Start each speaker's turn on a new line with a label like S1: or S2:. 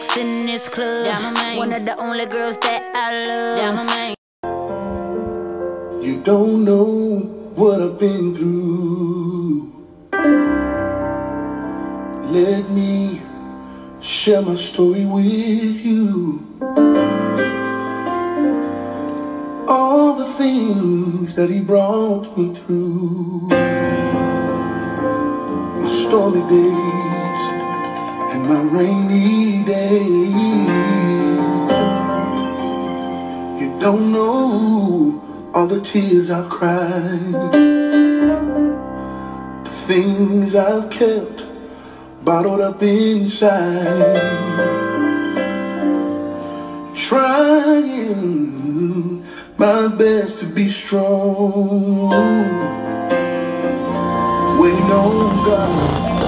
S1: chicks in this club. Yeah, my main. One of the only girls that I love. Yeah, my.
S2: You don't know what I've been through. Let me share my story with you. All the things that he brought me through. My stormy days and my rainy days. You don't know all the tears I've cried. The things I've kept bottled up inside. Trying my best to be strong. Waiting on God